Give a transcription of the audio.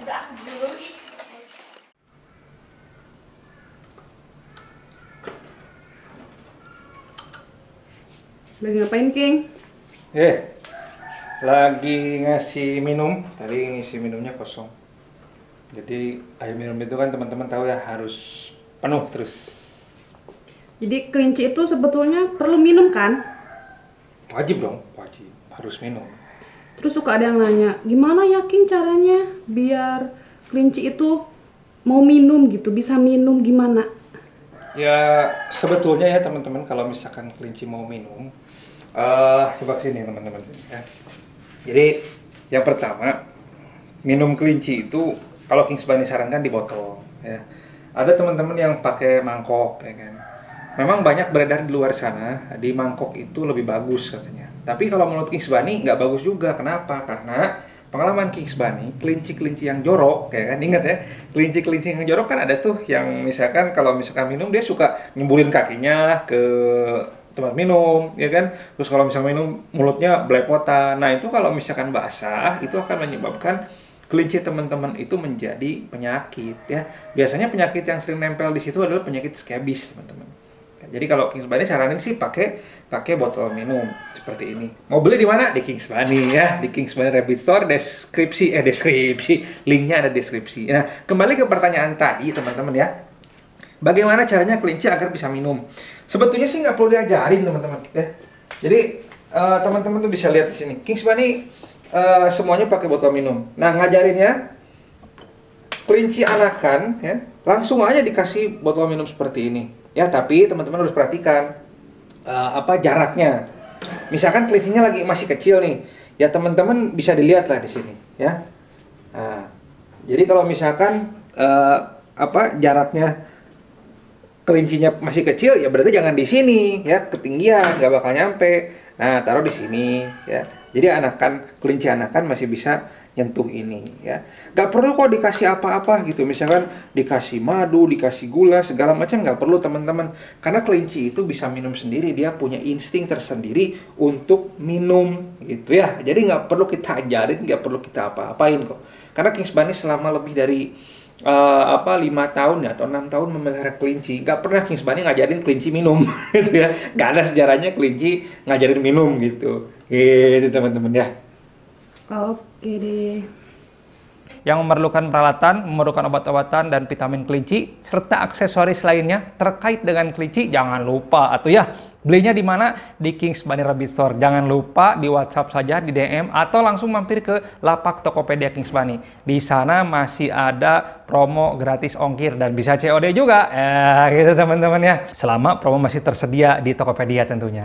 udah aku. Lagi ngapain, King? Eh, lagi ngasih minum. Tadi ngisi minumnya kosong. Jadi air minum itu kan teman-teman tahu ya harus penuh terus. Jadi kelinci itu sebetulnya perlu minum kan? Wajib dong, wajib harus minum. Terus suka ada yang nanya, gimana ya King caranya biar kelinci itu mau minum gitu, bisa minum gimana? Ya sebetulnya ya teman-teman kalau misalkan kelinci mau minum, eh coba sini teman-teman ya. Jadi yang pertama minum kelinci itu kalau Kings Bunny sarankan di botol ya. Ada teman-teman yang pakai mangkok ya kan. Memang banyak beredar di luar sana di mangkok itu lebih bagus katanya. Tapi kalau menurut Kings Bunny nggak bagus juga. Kenapa? Karena pengalaman Kings Bunny, kelinci-kelinci yang jorok, ya kan, ingat ya, kelinci-kelinci yang jorok kan ada tuh yang misalkan kalau misalkan minum dia suka nyemburin kakinya ke tempat minum, ya kan, terus kalau misalkan minum mulutnya belepotan, nah itu kalau misalkan basah itu akan menyebabkan kelinci teman-teman itu menjadi penyakit ya. Biasanya penyakit yang sering nempel di situ adalah penyakit skebis teman-teman. Jadi kalau Kings Bunny saranin sih pakai pakai botol minum seperti ini. Mau beli di mana? Di Kings Bunny ya, di Kings Bunny Rabbit Store deskripsi eh deskripsi, linknya ada deskripsi. Nah, kembali ke pertanyaan tadi teman-teman ya. Bagaimana caranya kelinci agar bisa minum? Sebetulnya sih nggak perlu diajarin teman-teman ya. Jadi eh, teman-teman tuh bisa lihat di sini. Kings Bunny eh, semuanya pakai botol minum. Nah ngajarinnya kelinci anakan ya langsung aja dikasih botol minum seperti ini ya tapi teman-teman harus perhatikan eh, apa jaraknya. Misalkan kelincinya lagi masih kecil nih ya teman-teman bisa dilihat lah di sini ya. Nah, jadi kalau misalkan eh, apa jaraknya kelincinya masih kecil ya berarti jangan di sini ya ketinggian nggak bakal nyampe. Nah taruh di sini ya jadi anakan kelinci anakan masih bisa nyentuh ini ya. Nggak perlu kok dikasih apa-apa gitu. Misalkan dikasih madu dikasih gula segala macam nggak perlu teman-teman. Karena kelinci itu bisa minum sendiri. Dia punya insting tersendiri untuk minum gitu ya. Jadi nggak perlu kita ajarin nggak perlu kita apa-apain kok. Karena Kings Bunny selama lebih dari eh, apa lima tahun ya atau enam tahun memelihara kelinci nggak pernah Kings Bunny ngajarin kelinci minum gitu ya. Nggak ada sejarahnya kelinci ngajarin minum gitu gitu teman-teman ya. Oke deh. yang memerlukan peralatan, memerlukan obat-obatan dan vitamin kelinci serta aksesoris lainnya terkait dengan kelinci jangan lupa atau ya. Belinya di mana? Di Kings Bunny Rabbit Store. Jangan lupa di WhatsApp saja di DM atau langsung mampir ke lapak Tokopedia Kings Bunny. Di sana masih ada promo gratis ongkir dan bisa COD juga. Ya gitu teman-teman ya. Selama promo masih tersedia di Tokopedia tentunya